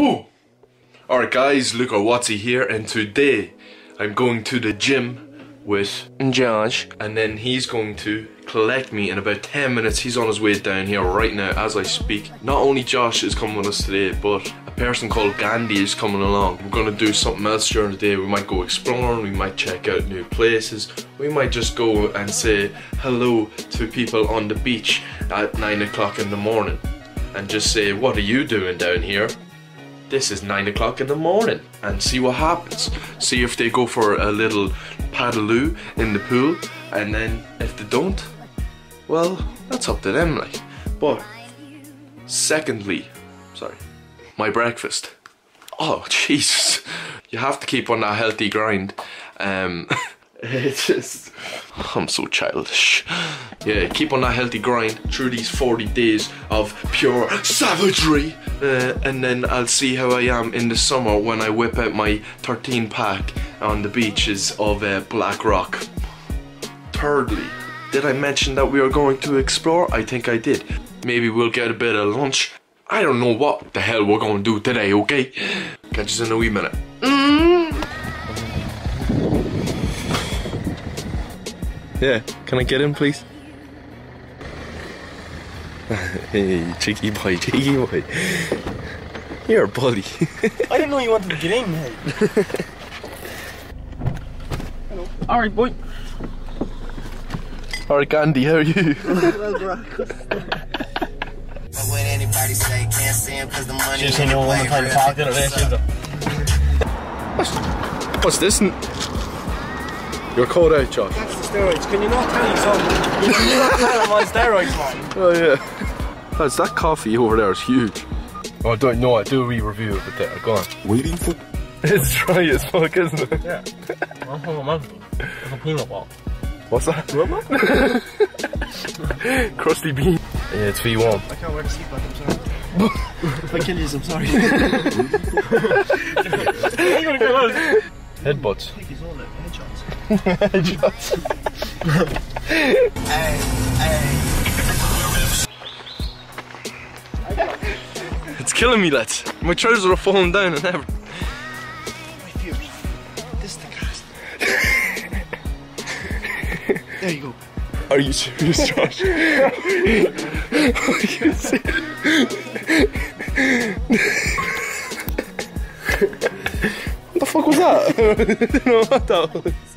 Boom! Alright guys, Luca Wotzy here and today I'm going to the gym with Josh and then he's going to collect me in about 10 minutes. He's on his way down here right now as I speak. Not only Josh is coming with us today but a person called Gandhi is coming along. We're gonna do something else during the day. We might go exploring, we might check out new places. We might just go and say hello to people on the beach at 9 o'clock in the morning and just say what are you doing down here? This is 9 o'clock in the morning and see what happens. See if they go for a little paddaloo in the pool and then if they don't, well, that's up to them like. But, secondly, sorry, my breakfast. Oh, Jesus. You have to keep on that healthy grind. Um, it's just, I'm so childish. Yeah, keep on that healthy grind through these 40 days of pure savagery. Uh, and then I'll see how I am in the summer when I whip out my 13 pack on the beaches of uh, Blackrock. Thirdly, did I mention that we are going to explore? I think I did. Maybe we'll get a bit of lunch. I don't know what the hell we're going to do today, okay? Catch us in a wee minute. Yeah, can I get in, please? hey, cheeky boy, cheeky boy. You're a bully. I didn't know you wanted to get in, mate. Hello. Alright, boy. Alright, Gandhi, how are you? What anybody say, can't the money Just saying you to kind of talk to it, What's this? N- You're called out, Josh. That's the steroids. Can you not tell you something? You can not tell him on steroids, man. Oh, yeah. Lads, that coffee over there is huge. Oh, I don't know. I do a wee review of it there. Go on. Waiting for It's dry as fuck, isn't it? Yeah. I'm full of muscle. It's a peanut ball. What's that? Rubber? Crusty bean. Yeah, it's V1. I can't wear the seatbelt, I'm sorry. if I kill you, I'm sorry. I'm gonna get out. Headbutts. Hey, hey. It's killing me, lads. My trousers are falling down and everything. This the cast. there you go. Are you serious, Josh? Are you serious? what the fuck was that? Know what that was.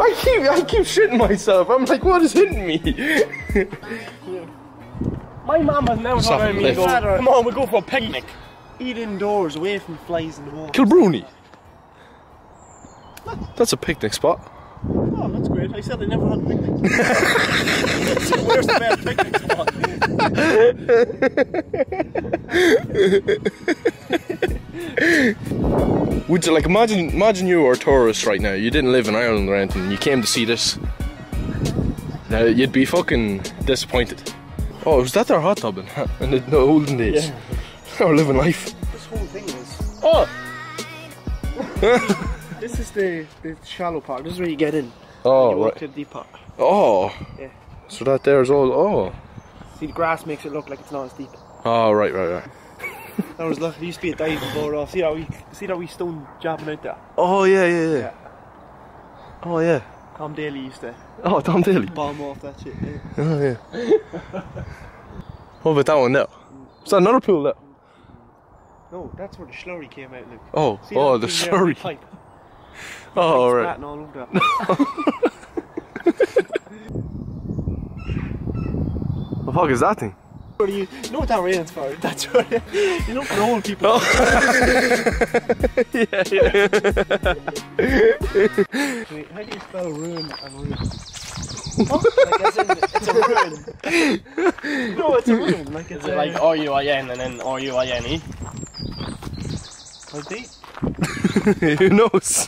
I keep, I keep shitting myself. I'm like, what is hitting me? My mum has never Stop thought of me go, come on, we'll go for a picnic. Eat indoors, away from flies and the wall. Kilbruni. That's a picnic spot. Oh, that's great. I said I never had a picnic. where's the best picnic spot? Would you like imagine imagine you are a tourist right now, you didn't live in Ireland or anything, you came to see this. Now you'd be fucking disappointed. Oh, was that their hot tub in, in the, the olden days? Yeah. They living life. This whole thing is. Oh! This is the, the shallow part. This is where you get in. Oh, you Oh walk right. to the deep part. Oh. Yeah. So that there is all oh. See, the grass makes it look like it's not as deep. Oh right, right, right. That was lucky. There used to be a dive before off. See that we see that we stone jabbing out there. Oh yeah, yeah, yeah. Yeah. Oh yeah. Tom Daley used to Oh Tom Daley. bomb off that shit. Yeah. Oh yeah. what about that one now? Is that another pool there? No, that's where the slurry came out, Luke. Oh, See oh the thing there on slurry. pipe? Oh right. Splatting all over that. The fuck is that thing? What do you, you know what that rain's for? That's what you know for the old people. Oh. yeah, yeah. Wait, how do you spell ruin and ruin? like as in, it's a ruin. no, it's a ruin. Like it's Is it a, like R U I N and then R U I N E? like they- Who knows?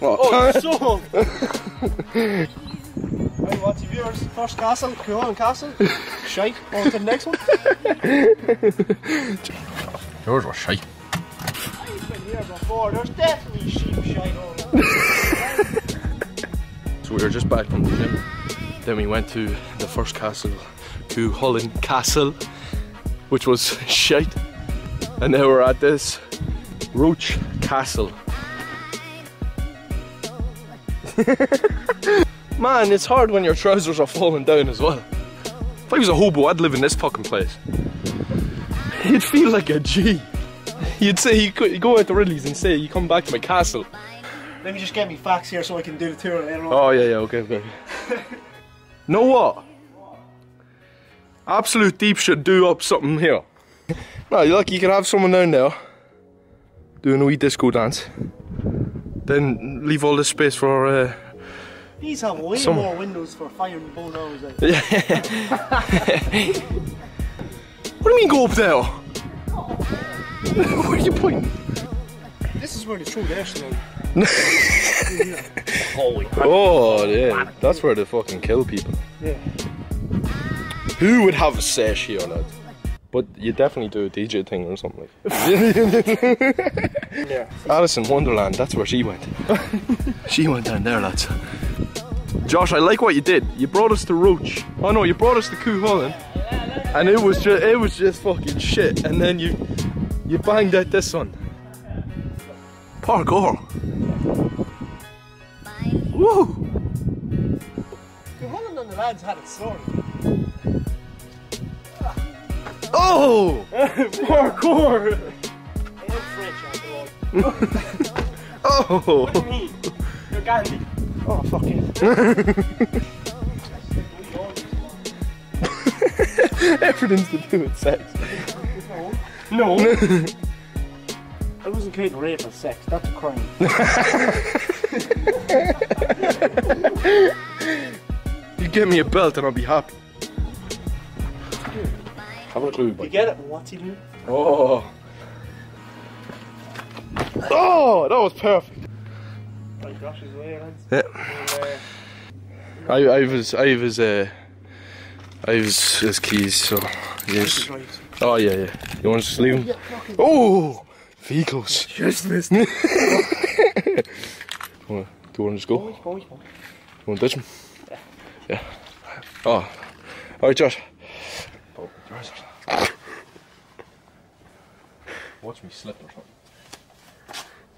What? Oh, so. Right, what's your viewers? First castle, go on castle. Shite. On to the next one. Yours was shite. I've been here before. There's definitely sheep shite all over. So we were just back from the gym. Then we went to the first castle, Cuchulainn Castle, which was shite. And now we're at this Roche Castle. Man, it's hard when your trousers are falling down as well. If I was a hobo, I'd live in this fucking place. You'd feel like a G. You'd say you could go out to Ridley's and say you come back to my castle. Let me just get me facts here so I can do the tour later on. Oh yeah, yeah, okay, okay. know what? Absolute deep should do up something here. No, look, you can have someone down there doing a wee disco dance. Then leave all this space for uh, These have way Some- more windows for firing bow arrows out. What do you mean go up there? Where are you pointing? This is where they throw their snow. Holy Oh yeah, that's where they fucking kill people. Yeah. Who would have a sesh here, lad? But you definitely do a DJ thing or something like. Yeah. Alice in Wonderland, that's where she went. she went down there, lads. Josh, I like what you did. You brought us to Roche. Oh no, you brought us to Cuchulainn. And it was just it was just fucking shit. And then you you banged out this one. Parkour. Woo! The Holland and the lads had it sorted. Oh! parkour! I'm French after all. Oh! You're Gandhi. Oh, fuck it. Everything's to do with sex. No. I wasn't capable of rape and sex. That's a crime. You give me a belt and I'll be happy. Have a clue, You get it? What's he doing? Oh. Oh, that was perfect. Right, Josh's away, lads. Yeah. We'll, uh, I, I was, I was, uh, I was his keys, so yes. Oh yeah, yeah. You want to just leave him? Oh, vehicles. Just missed. Do you want to just go? Boys, boys, boys. You want to ditch him? Yeah. Oh. All right, Josh. Oh, Watch me slip or something.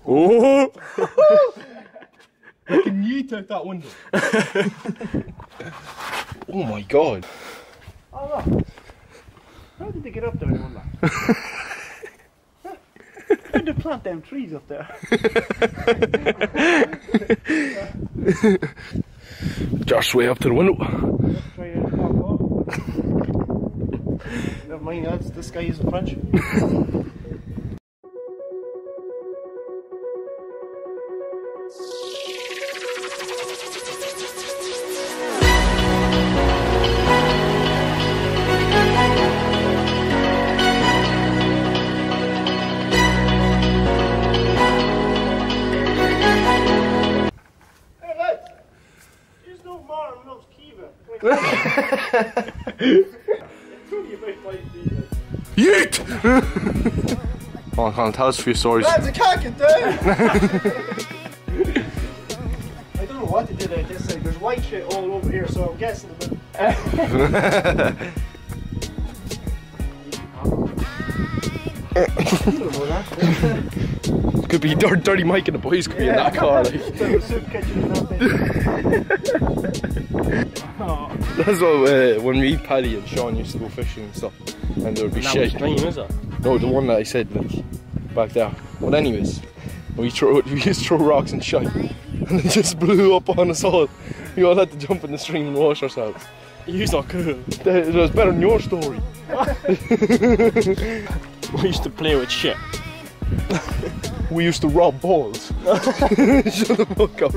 Oh! Can yeet out that window. oh my god. Oh, look. How did they get up there, I wonder? How did they plant them trees up there? Josh, way up to the window. Try to pop off. Never mind, lads. This guy isn't French. Yeet! Come on, Colin, tell us a few stories. Lads, I can't get! I don't know what they did out this side. There's white shit all over here, so I'm guessing a bit. I don't know that. Could be Dirty, dirty Mike and the boys could be in that car. Like. That's what uh, when me, Paddy, and Sean used to go fishing and stuff, and there would be That shit. was stream, is it? No, the one that I said like back there. But anyways, we throw we used to throw rocks and shit, and it just blew up on us all. We all had to jump in the stream and wash ourselves. You're not cool. That that was better than your story. We used to play with shit. We used to rob balls. Shut the fuck up.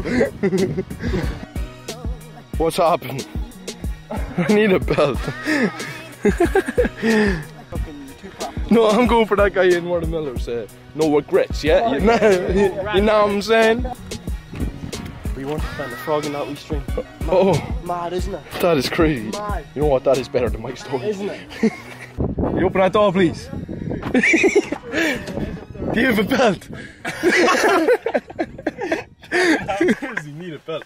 What's happened? I need a belt. No, I'm going for that guy in Warren Miller's. Uh, no regrets, yeah? you, know, you, you know what I'm saying? We want to find a frog in that wee stream. Oh, Mad, isn't it? that is crazy. Mad, You know what? That is better than my story. isn't it? You open that door, please. Do you have a belt? Does he need a belt?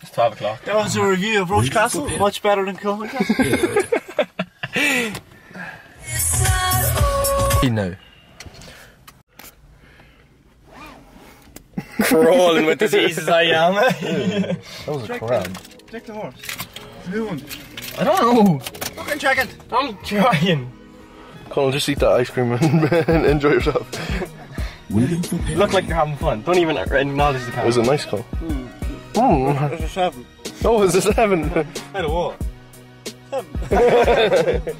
It's 12 o'clock. That was a review of Roche Castle. Much better than Cullen Castle. now. Crawling with diseases I am. That was a crab. Check the horse. New one. I don't know. Fucking check it. I'm trying. Colin, just eat that ice cream and, and enjoy yourself. You look like you're having fun. Don't even acknowledge the It was a nice call. Mm. There's a seven. Oh, is this seven? I don't what?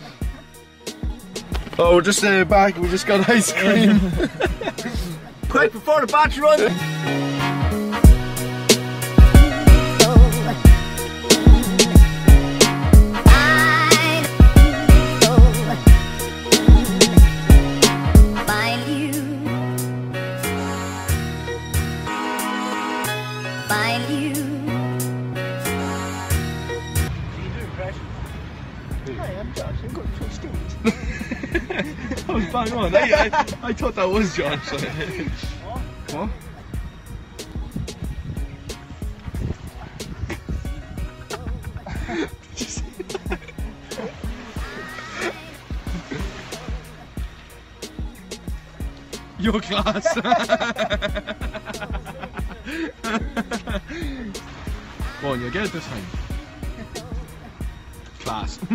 oh, we're just uh, back. We just got ice cream. Quick before the batch runs. that was bang on. I, I, I thought that was John. So. What? Your class. Go on, you get it this time. Class.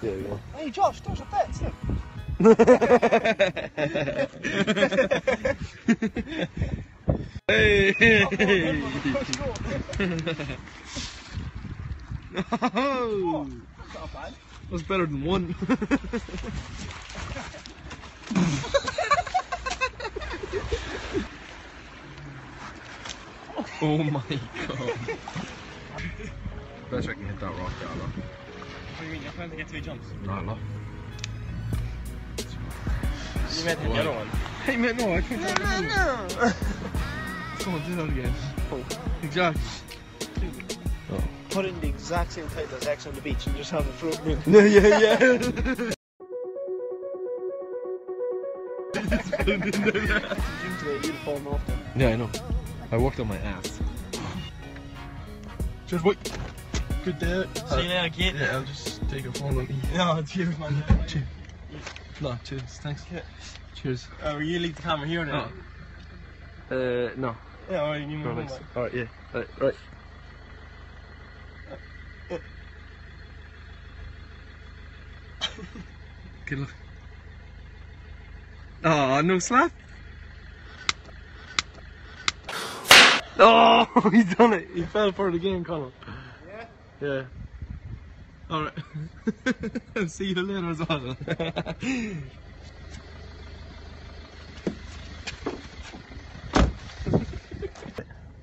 There you go. Hey Josh, there's a bet. Look. Hey! oh, Not bad. that's better than one. oh my god. Best I can hit that rock down, What do you mean? You're trying to get three jumps. Not enough. You meant the other one. Hey man, no, I can't. No, no, no. Come on, do that again. Oh, exactly. Put in the exact same title as X on the beach and just have a fruit drink. Yeah, yeah, yeah. Today, you'd fall off them. Yeah, I know. I worked on my ass. Just wait. Good day. See you later, kid. Yeah, I'll just take a phone with me. No, cheers, man. Cheers. No, cheers. Thanks. Cheers. Uh, will you leave the camera here now? Uh, no. Yeah, alright, you move on. Alright, yeah. Right, right. Good luck. Oh, no slap. Oh, he's done it. He fell for the game, Colin. Yeah? Yeah. Alright. See you later as well.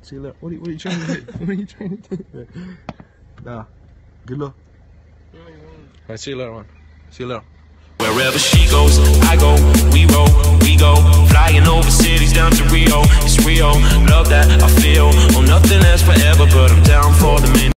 See you later. What are you, what are you trying to do? What are you trying to do? Nah. Good luck. Alright, see you later, man. See you later. Wherever she goes, I go, we roll, we go. Flying over cities down to Rio, it's Rio. Love that I feel. Oh, nothing lasts forever, but I'm down for the minute.